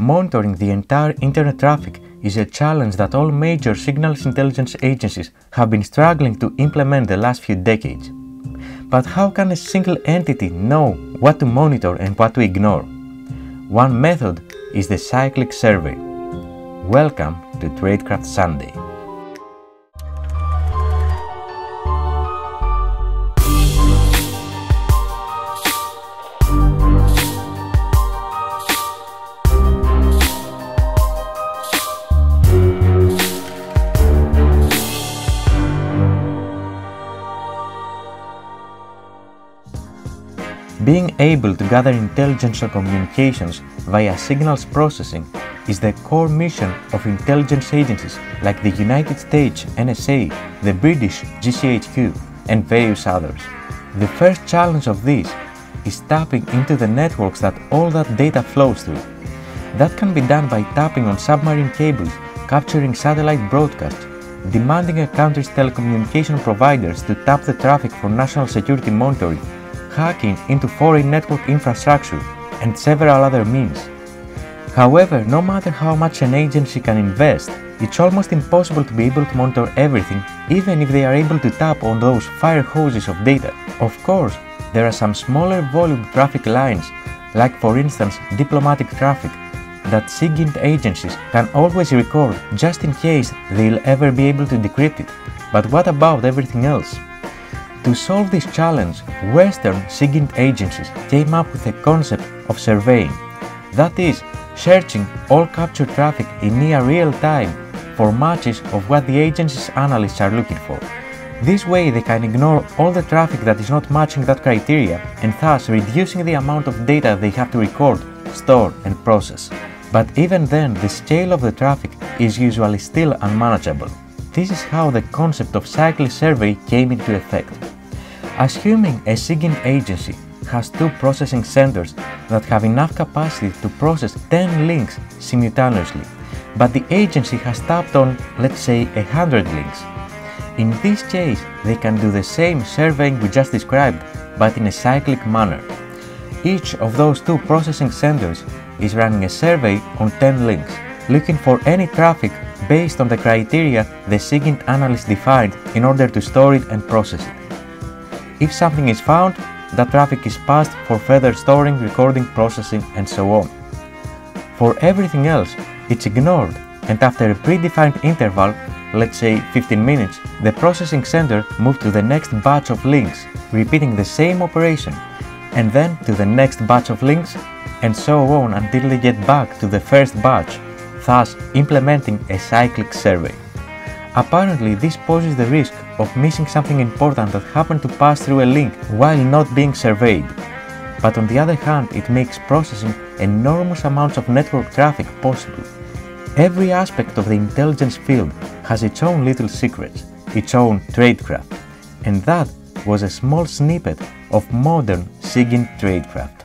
Monitoring the entire internet traffic is a challenge that all major signals intelligence agencies have been struggling to implement the last few decades. But how can a single entity know what to monitor and what to ignore? One method is the cyclic survey. Welcome to Tradecraft Sunday. Being able to gather intelligence on communications via signals processing is the core mission of intelligence agencies like the United States NSA, the British GCHQ, and various others. The first challenge of this is tapping into the networks that all that data flows through. That can be done by tapping on submarine cables, capturing satellite broadcasts, demanding a country's telecommunication providers to tap the traffic for national security monitoring hacking into foreign network infrastructure, and several other means. However, no matter how much an agency can invest, it's almost impossible to be able to monitor everything, even if they are able to tap on those fire hoses of data. Of course, there are some smaller volume traffic lines, like for instance diplomatic traffic, that SIGINT agencies can always record just in case they'll ever be able to decrypt it. But what about everything else? To solve this challenge, Western SIGINT agencies came up with a concept of surveying, that is, searching all captured traffic in near real time for matches of what the agency's analysts are looking for. This way they can ignore all the traffic that is not matching that criteria and thus reducing the amount of data they have to record, store and process. But even then the scale of the traffic is usually still unmanageable. This is how the concept of cyclic survey came into effect. Assuming a SIGINT agency has two processing centers that have enough capacity to process 10 links simultaneously, but the agency has tapped on, let's say, 100 links. In this case, they can do the same surveying we just described, but in a cyclic manner. Each of those two processing centers is running a survey on 10 links, looking for any traffic based on the criteria the SIGINT analyst defined in order to store it and process it. If something is found, that traffic is passed for further storing, recording, processing, and so on. For everything else, it's ignored, and after a predefined interval, let's say 15 minutes, the processing center moves to the next batch of links, repeating the same operation, and then to the next batch of links, and so on until they get back to the first batch, thus implementing a cyclic survey. Apparently, this poses the risk of missing something important that happened to pass through a link while not being surveyed. But on the other hand, it makes processing enormous amounts of network traffic possible. Every aspect of the intelligence field has its own little secrets, its own tradecraft, and that was a small snippet of modern SIGINT tradecraft.